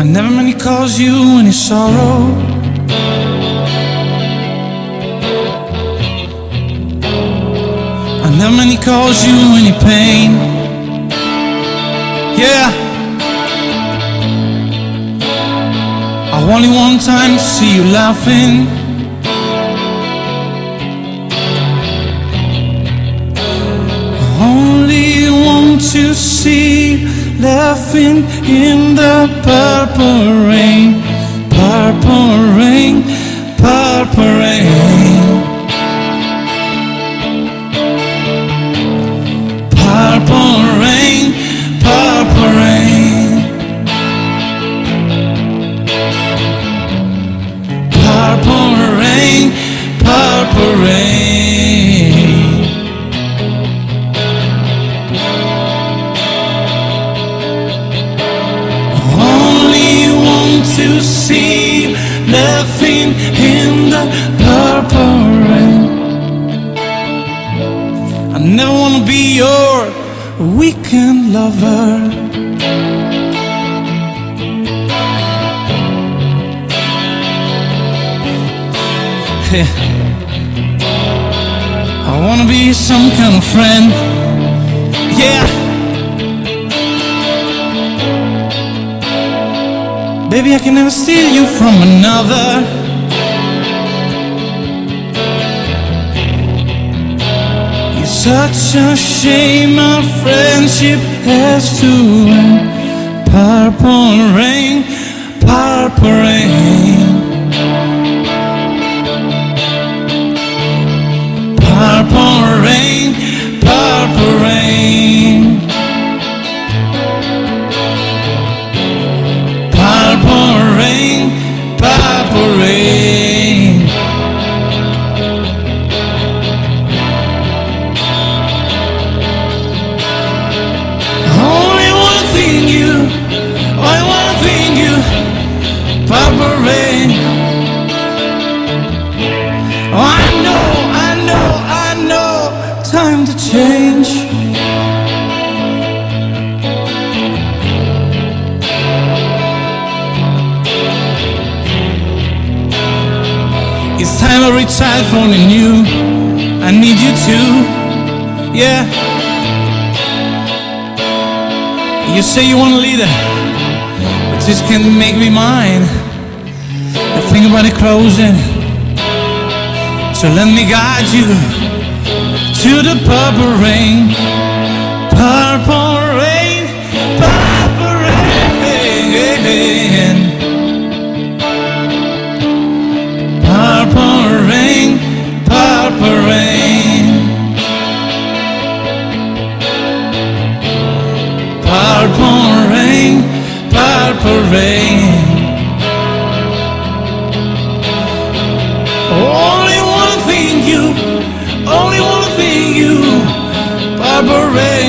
I never meant to cause you any sorrow. I never meant to cause you any pain. Yeah. I only one time to see you laughing. I only want to see laughing in the purple rain, purple rain, weekend lover. yeah. I wanna be some kind of friend. Yeah. Baby, I can never steal you from another. Such a shame our friendship has to end. Purple rain, purple rain. Purple rain, purple rain. Purple rain, purple rain. I know, I know, I know, time to change. It's time I retire from the new. I need you too, yeah. You say you want a leader, but just can't make me mine. I think about it closing. So let me guide you to the purple rain, purple rain, purple rain, purple rain, purple rain, purple rain, purple rain. ever end.